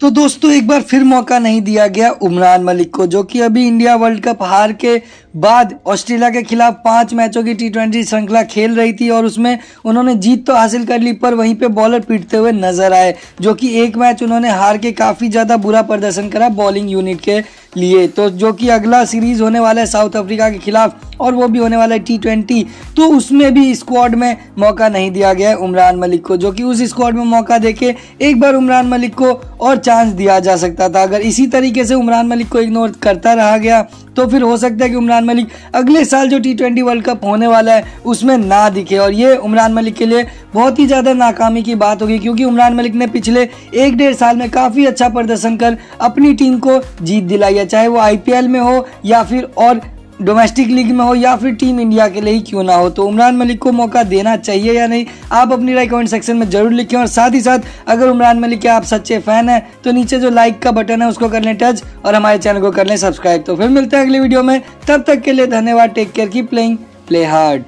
तो दोस्तों, एक बार फिर मौका नहीं दिया गया उमरान मलिक को, जो कि अभी इंडिया वर्ल्ड कप हार के बाद ऑस्ट्रेलिया के खिलाफ पाँच मैचों की टी ट्वेंटी श्रृंखला खेल रही थी और उसमें उन्होंने जीत तो हासिल कर ली, पर वहीं पे बॉलर पीटते हुए नज़र आए, जो कि एक मैच उन्होंने हार के काफ़ी ज़्यादा बुरा प्रदर्शन करा बॉलिंग यूनिट के लिए। तो जो कि अगला सीरीज़ होने वाला है साउथ अफ्रीका के खिलाफ, और वो भी होने वाला है टी ट्वेंटी तो उसमें भी स्क्वाड में मौका नहीं दिया गया है उमरान मलिक को, जो कि उस स्क्वाड में मौका देके एक बार उमरान मलिक को और चांस दिया जा सकता था। अगर इसी तरीके से उमरान मलिक को इग्नोर करता रहा गया तो फिर हो सकता है कि उमरान मलिक अगले साल जो टी ट्वेंटी वर्ल्ड कप होने वाला है, उसमें ना दिखे। और ये उमरान मलिक के लिए बहुत ही ज़्यादा नाकामी की बात होगी, क्योंकि उमरान मलिक ने पिछले एक डेढ़ साल में काफ़ी अच्छा प्रदर्शन कर अपनी टीम को जीत दिलाई। है चाहे वो आईपीएल में हो या फिर और डोमेस्टिक लीग में हो या फिर टीम इंडिया के लिए ही क्यों ना हो तो उमरान मलिक को मौका देना चाहिए या नहीं, आप अपनी राय कमेंट सेक्शन में ज़रूर लिखें और साथ ही साथ अगर उमरान मलिक के आप सच्चे फ़ैन हैं तो नीचे जो लाइक का बटन है, उसको कर लें टच और हमारे चैनल को कर लें सब्सक्राइब तो फिर मिलते हैं अगली वीडियो में, तब तक के लिए धन्यवाद take care keep playing play hard